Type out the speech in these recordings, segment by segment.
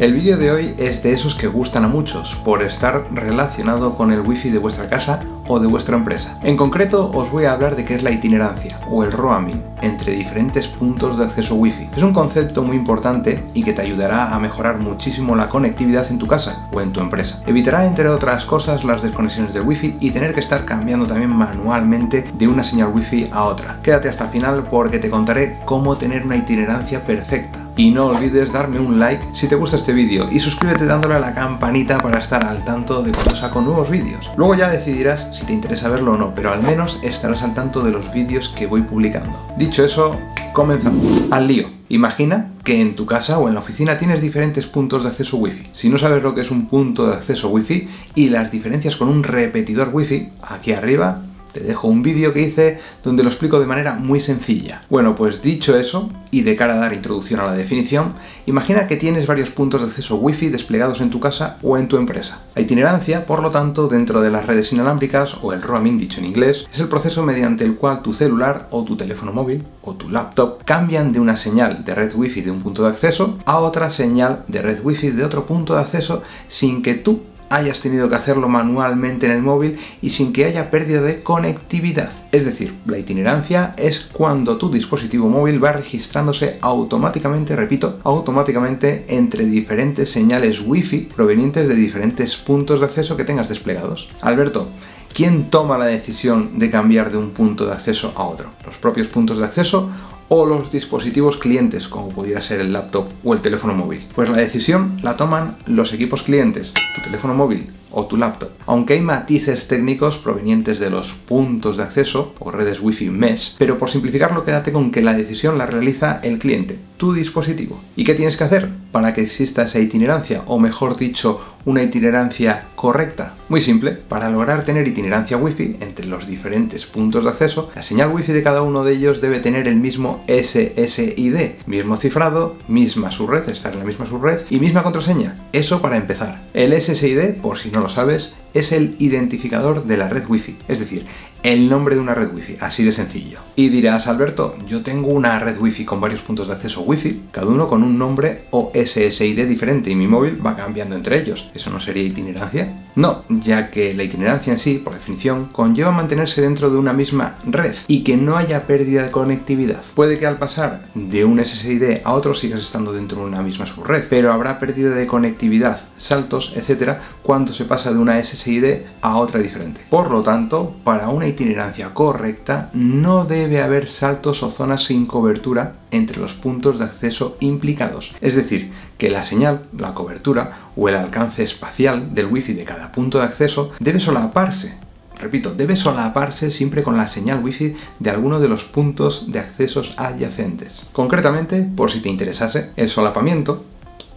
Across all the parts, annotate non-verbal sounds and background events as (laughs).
El vídeo de hoy es de esos que gustan a muchos, por estar relacionado con el wifi de vuestra casa o de vuestra empresa. En concreto os voy a hablar de qué es la itinerancia o el roaming entre diferentes puntos de acceso wifi. Es un concepto muy importante y que te ayudará a mejorar muchísimo la conectividad en tu casa o en tu empresa. Evitará entre otras cosas las desconexiones del wifi y tener que estar cambiando también manualmente de una señal wifi a otra. Quédate hasta el final porque te contaré cómo tener una itinerancia perfecta y no olvides darme un like si te gusta este vídeo y suscríbete dándole a la campanita para estar al tanto de cuando saco nuevos vídeos. Luego ya decidirás si te interesa verlo o no, pero al menos estarás al tanto de los vídeos que voy publicando. Dicho eso, comenzamos. Al lío. Imagina que en tu casa o en la oficina tienes diferentes puntos de acceso wifi. Si no sabes lo que es un punto de acceso wifi y las diferencias con un repetidor wifi, aquí arriba te dejo un vídeo que hice donde lo explico de manera muy sencilla. Bueno, pues dicho eso, y de cara a dar introducción a la definición, imagina que tienes varios puntos de acceso Wi-Fi desplegados en tu casa o en tu empresa. La itinerancia, por lo tanto, dentro de las redes inalámbricas o el roaming dicho en inglés, es el proceso mediante el cual tu celular o tu teléfono móvil o tu laptop cambian de una señal de red Wi-Fi de un punto de acceso a otra señal de red Wi-Fi de otro punto de acceso sin que tú hayas tenido que hacerlo manualmente en el móvil y sin que haya pérdida de conectividad. Es decir, la itinerancia es cuando tu dispositivo móvil va registrándose automáticamente, repito, automáticamente entre diferentes señales Wi-Fi provenientes de diferentes puntos de acceso que tengas desplegados. Alberto, ¿quién toma la decisión de cambiar de un punto de acceso a otro? ¿Los propios puntos de acceso o los dispositivos clientes, como pudiera ser el laptop o el teléfono móvil. Pues la decisión la toman los equipos clientes, tu teléfono móvil o tu laptop. Aunque hay matices técnicos provenientes de los puntos de acceso o redes Wi-Fi mesh, pero por simplificarlo quédate con que la decisión la realiza el cliente, tu dispositivo. ¿Y qué tienes que hacer para que exista esa itinerancia o mejor dicho una itinerancia correcta? Muy simple, para lograr tener itinerancia Wi-Fi entre los diferentes puntos de acceso, la señal Wi-Fi de cada uno de ellos debe tener el mismo SSID, mismo cifrado, misma subred, estar en la misma subred y misma contraseña. Eso para empezar. SSID, por si no lo sabes, es el identificador de la red Wi-Fi, es decir, el nombre de una red Wi-Fi, así de sencillo. Y dirás, Alberto, yo tengo una red Wi-Fi con varios puntos de acceso Wi-Fi, cada uno con un nombre o SSID diferente y mi móvil va cambiando entre ellos. ¿Eso no sería itinerancia? No, ya que la itinerancia en sí, por definición, conlleva mantenerse dentro de una misma red y que no haya pérdida de conectividad. Puede que al pasar de un SSID a otro sigas estando dentro de una misma subred, pero habrá pérdida de conectividad, saltos, etcétera, cuando se pasa de una SSID a otra diferente. Por lo tanto, para una itinerancia correcta no debe haber saltos o zonas sin cobertura entre los puntos de acceso implicados. Es decir, que la señal, la cobertura o el alcance espacial del wifi de cada punto de acceso debe solaparse Repito, debe solaparse siempre con la señal wifi de alguno de los puntos de accesos adyacentes. Concretamente, por si te interesase, el solapamiento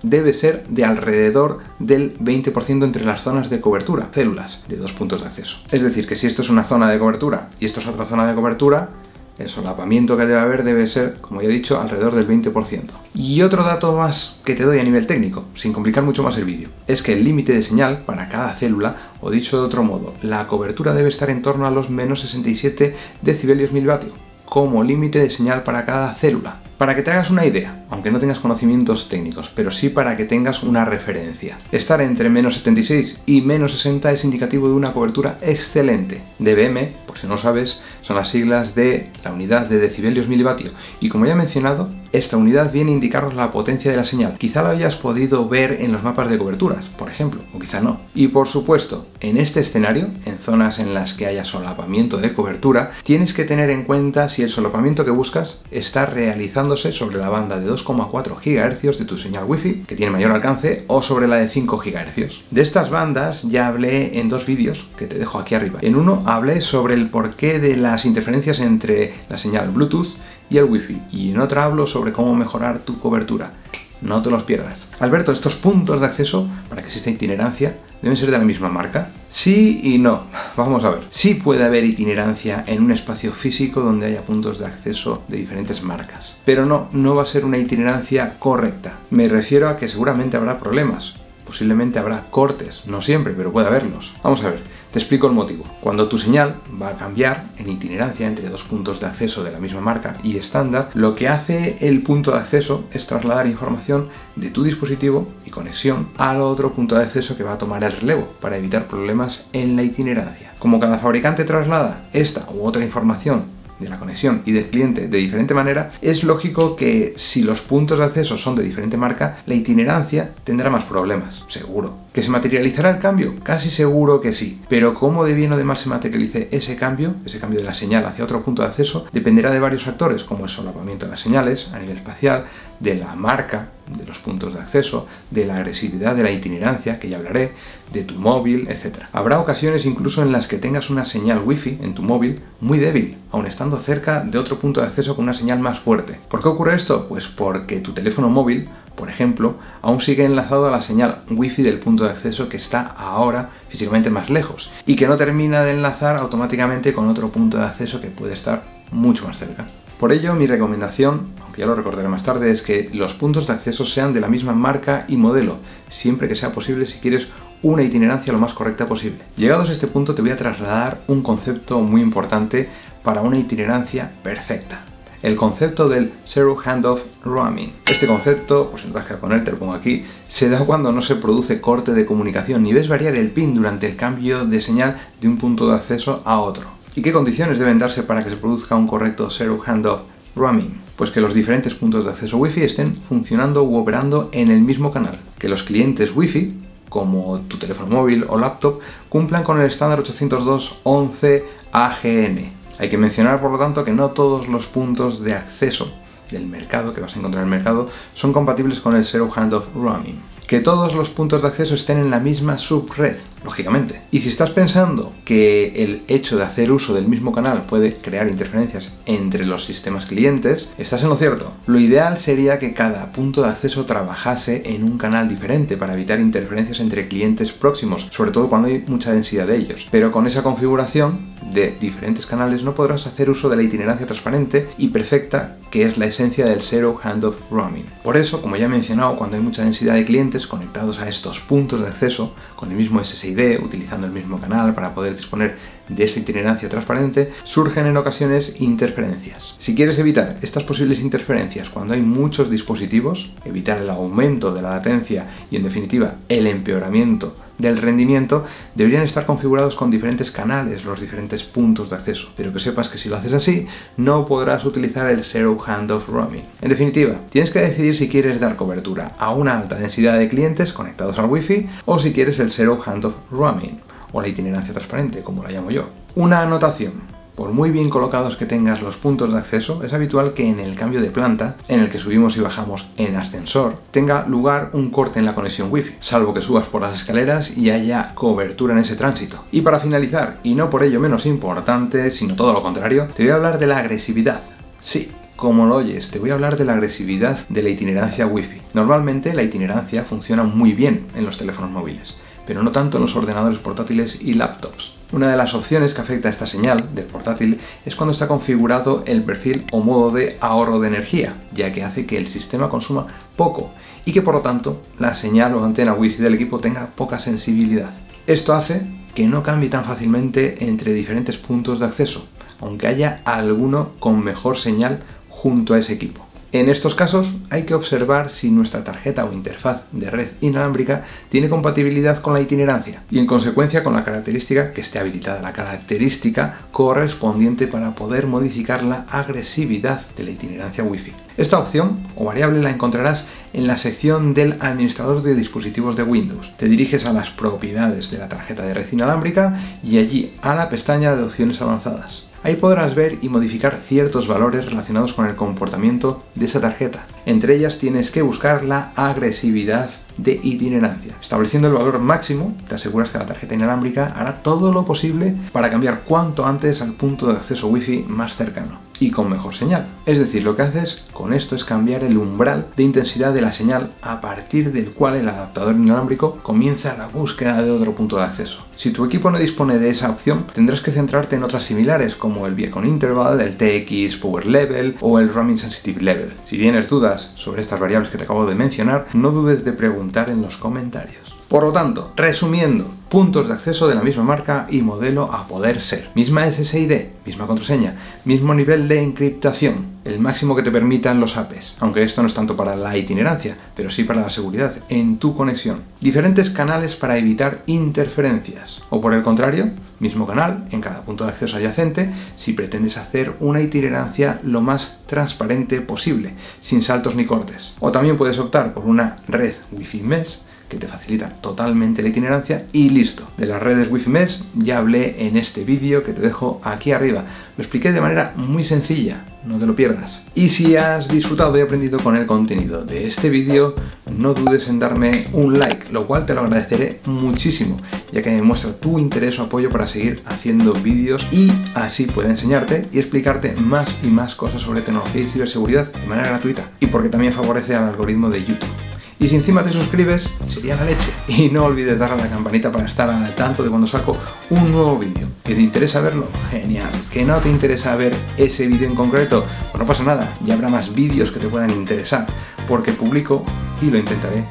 debe ser de alrededor del 20% entre las zonas de cobertura, células de dos puntos de acceso. Es decir, que si esto es una zona de cobertura y esto es otra zona de cobertura, el solapamiento que debe haber debe ser, como ya he dicho, alrededor del 20%. Y otro dato más que te doy a nivel técnico, sin complicar mucho más el vídeo, es que el límite de señal para cada célula, o dicho de otro modo, la cobertura debe estar en torno a los menos 67 decibelios milivatio, como límite de señal para cada célula. Para que te hagas una idea, aunque no tengas conocimientos técnicos, pero sí para que tengas una referencia. Estar entre menos 76 y menos 60 es indicativo de una cobertura excelente. dBm, por si no sabes, son las siglas de la unidad de decibelios milivatio. Y como ya he mencionado, esta unidad viene a indicarnos la potencia de la señal. Quizá lo hayas podido ver en los mapas de coberturas, por ejemplo, o quizá no. Y por supuesto, en este escenario, en zonas en las que haya solapamiento de cobertura, tienes que tener en cuenta si el solapamiento que buscas está realizando sobre la banda de 2,4 GHz de tu señal Wi-Fi, que tiene mayor alcance, o sobre la de 5 GHz. De estas bandas ya hablé en dos vídeos que te dejo aquí arriba. En uno hablé sobre el porqué de las interferencias entre la señal Bluetooth y el Wi-Fi, y en otra hablo sobre cómo mejorar tu cobertura. No te los pierdas. Alberto, estos puntos de acceso, para que exista itinerancia, deben ser de la misma marca. Sí y no. Vamos a ver. Sí puede haber itinerancia en un espacio físico donde haya puntos de acceso de diferentes marcas. Pero no, no va a ser una itinerancia correcta. Me refiero a que seguramente habrá problemas posiblemente habrá cortes, no siempre, pero puede haberlos. Vamos a ver, te explico el motivo. Cuando tu señal va a cambiar en itinerancia entre dos puntos de acceso de la misma marca y estándar, lo que hace el punto de acceso es trasladar información de tu dispositivo y conexión al otro punto de acceso que va a tomar el relevo para evitar problemas en la itinerancia. Como cada fabricante traslada esta u otra información de la conexión y del cliente de diferente manera, es lógico que si los puntos de acceso son de diferente marca, la itinerancia tendrá más problemas, seguro. ¿Que se materializará el cambio? Casi seguro que sí. Pero cómo de bien o de mal se materialice ese cambio, ese cambio de la señal hacia otro punto de acceso, dependerá de varios factores, como el solapamiento de las señales a nivel espacial, de la marca de los puntos de acceso, de la agresividad de la itinerancia, que ya hablaré, de tu móvil, etc. Habrá ocasiones incluso en las que tengas una señal wifi en tu móvil muy débil, aun estando cerca de otro punto de acceso con una señal más fuerte. ¿Por qué ocurre esto? Pues porque tu teléfono móvil, por ejemplo, aún sigue enlazado a la señal wifi del punto de acceso que está ahora físicamente más lejos y que no termina de enlazar automáticamente con otro punto de acceso que puede estar mucho más cerca. Por ello, mi recomendación, aunque ya lo recordaré más tarde, es que los puntos de acceso sean de la misma marca y modelo, siempre que sea posible si quieres una itinerancia lo más correcta posible. Llegados a este punto te voy a trasladar un concepto muy importante para una itinerancia perfecta. El concepto del Zero Handoff Roaming. Este concepto, pues en que con él te lo pongo aquí, se da cuando no se produce corte de comunicación ni ves variar el pin durante el cambio de señal de un punto de acceso a otro. ¿Y qué condiciones deben darse para que se produzca un correcto Zero Handoff Roaming? Pues que los diferentes puntos de acceso Wi-Fi estén funcionando u operando en el mismo canal, que los clientes Wi-Fi, como tu teléfono móvil o laptop, cumplan con el estándar 802.11 AGN. Hay que mencionar, por lo tanto, que no todos los puntos de acceso del mercado que vas a encontrar en el mercado son compatibles con el Zero Handoff Roaming que todos los puntos de acceso estén en la misma subred, lógicamente. Y si estás pensando que el hecho de hacer uso del mismo canal puede crear interferencias entre los sistemas clientes, estás en lo cierto. Lo ideal sería que cada punto de acceso trabajase en un canal diferente para evitar interferencias entre clientes próximos, sobre todo cuando hay mucha densidad de ellos. Pero con esa configuración de diferentes canales no podrás hacer uso de la itinerancia transparente y perfecta que es la esencia del Zero Handoff Roaming. Por eso, como ya he mencionado, cuando hay mucha densidad de clientes, conectados a estos puntos de acceso con el mismo SSID, utilizando el mismo canal para poder disponer de esta itinerancia transparente, surgen en ocasiones interferencias. Si quieres evitar estas posibles interferencias cuando hay muchos dispositivos, evitar el aumento de la latencia y en definitiva el empeoramiento del rendimiento deberían estar configurados con diferentes canales, los diferentes puntos de acceso. Pero que sepas que si lo haces así, no podrás utilizar el Zero Handoff Roaming. En definitiva, tienes que decidir si quieres dar cobertura a una alta densidad de clientes conectados al Wi-Fi o si quieres el Zero Handoff Roaming o la itinerancia transparente, como la llamo yo. Una anotación. Por muy bien colocados que tengas los puntos de acceso, es habitual que en el cambio de planta, en el que subimos y bajamos en ascensor, tenga lugar un corte en la conexión Wi-Fi, salvo que subas por las escaleras y haya cobertura en ese tránsito. Y para finalizar, y no por ello menos importante, sino todo lo contrario, te voy a hablar de la agresividad. Sí, como lo oyes, te voy a hablar de la agresividad de la itinerancia Wi-Fi. Normalmente la itinerancia funciona muy bien en los teléfonos móviles, pero no tanto en los ordenadores portátiles y laptops. Una de las opciones que afecta a esta señal del portátil es cuando está configurado el perfil o modo de ahorro de energía, ya que hace que el sistema consuma poco y que por lo tanto la señal o antena Wi-Fi del equipo tenga poca sensibilidad. Esto hace que no cambie tan fácilmente entre diferentes puntos de acceso, aunque haya alguno con mejor señal junto a ese equipo. En estos casos hay que observar si nuestra tarjeta o interfaz de red inalámbrica tiene compatibilidad con la itinerancia y en consecuencia con la característica que esté habilitada, la característica correspondiente para poder modificar la agresividad de la itinerancia Wi-Fi. Esta opción o variable la encontrarás en la sección del administrador de dispositivos de Windows. Te diriges a las propiedades de la tarjeta de red inalámbrica y allí a la pestaña de opciones avanzadas. Ahí podrás ver y modificar ciertos valores relacionados con el comportamiento de esa tarjeta. Entre ellas tienes que buscar la agresividad de itinerancia. Estableciendo el valor máximo, te aseguras que la tarjeta inalámbrica hará todo lo posible para cambiar cuanto antes al punto de acceso Wi-Fi más cercano y con mejor señal. Es decir, lo que haces con esto es cambiar el umbral de intensidad de la señal a partir del cual el adaptador inalámbrico comienza la búsqueda de otro punto de acceso. Si tu equipo no dispone de esa opción, tendrás que centrarte en otras similares como el Beacon Interval, el TX Power Level o el Roaming Sensitive Level. Si tienes dudas sobre estas variables que te acabo de mencionar, no dudes de preguntar en los comentarios. Por lo tanto, resumiendo, puntos de acceso de la misma marca y modelo a poder ser. Misma SSID, misma contraseña, mismo nivel de encriptación, el máximo que te permitan los APs, aunque esto no es tanto para la itinerancia, pero sí para la seguridad en tu conexión. Diferentes canales para evitar interferencias, o por el contrario, mismo canal en cada punto de acceso adyacente si pretendes hacer una itinerancia lo más transparente posible, sin saltos ni cortes. O también puedes optar por una red Wi-Fi Mesh que te facilita totalmente la itinerancia y listo. De las redes Wi-Fi Mesh ya hablé en este vídeo que te dejo aquí arriba. Lo expliqué de manera muy sencilla, no te lo pierdas. Y si has disfrutado y aprendido con el contenido de este vídeo, no dudes en darme un like, lo cual te lo agradeceré muchísimo, ya que me muestra tu interés o apoyo para seguir haciendo vídeos y así puedo enseñarte y explicarte más y más cosas sobre tecnología y ciberseguridad de manera gratuita y porque también favorece al algoritmo de YouTube. Y si encima te suscribes, sería la leche. (laughs) Y no olvides darle a la campanita para estar al tanto de cuando saco un nuevo vídeo. ¿Que te interesa verlo? Genial. ¿Que no te interesa ver ese vídeo en concreto? Pues no pasa nada, ya habrá más vídeos que te puedan interesar, porque publico y lo intentaré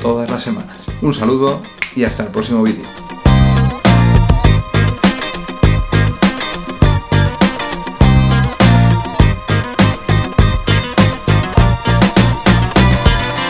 todas las semanas. Un saludo y hasta el próximo vídeo.